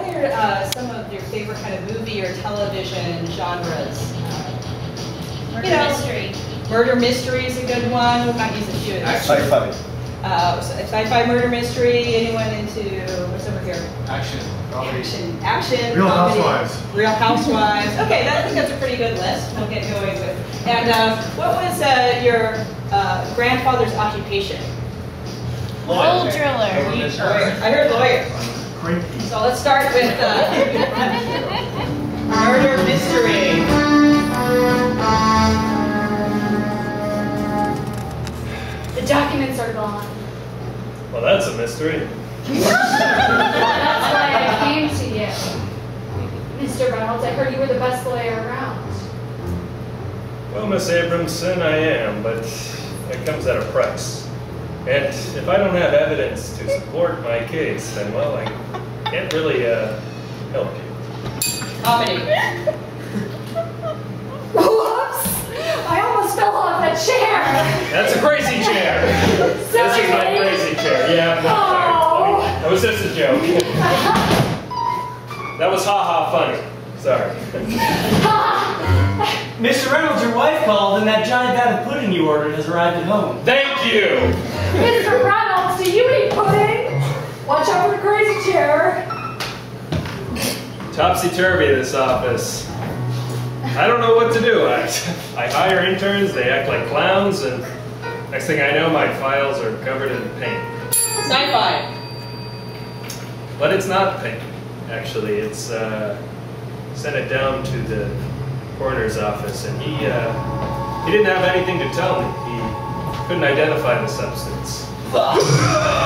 what are uh, some of your favorite kind of movie or television genres? Murder You know. mystery. Murder mystery is a good one. We might use a few. of these. Sci-fi. Uh, sci-fi murder mystery. Anyone into what's over here? Action. Comedy. Action. Action. Real comedy, Housewives. Real Housewives. Okay, that, I think that's a pretty good list. We'll get going with. And uh, what was uh, your uh, grandfather's occupation? Old driller. Lawyer. I heard lawyer. Cranky. So let's start with uh, murder mystery. The documents are gone. Well, that's a mystery. That's why I came to you. Mr. Reynolds, I heard you were the best lawyer around. Well, Miss Abramson, I am, but it comes at a price. And if I don't have evidence to support my case, then, well, I can't really uh, help you. Comedy. Whoops! I almost fell off that chair. That's a crazy chair. This is my crazy chair. Yeah, no, Oh. sorry. That was just a joke. That was ha-ha funny. Sorry. Mr. Reynolds, your wife called and that giant vat of pudding you ordered has arrived at home. Thank you! Mr. Reynolds, do you eat pudding? Watch out for the crazy chair. Topsy-turvy, this office. I don't know what to do. I, I hire interns, they act like clowns, and next thing I know, my files are covered in paint. Sci-fi. But it's not paint, actually. It's, uh, sent it down to the coroner's office, and he, uh, he didn't have anything to tell me. He couldn't identify the substance.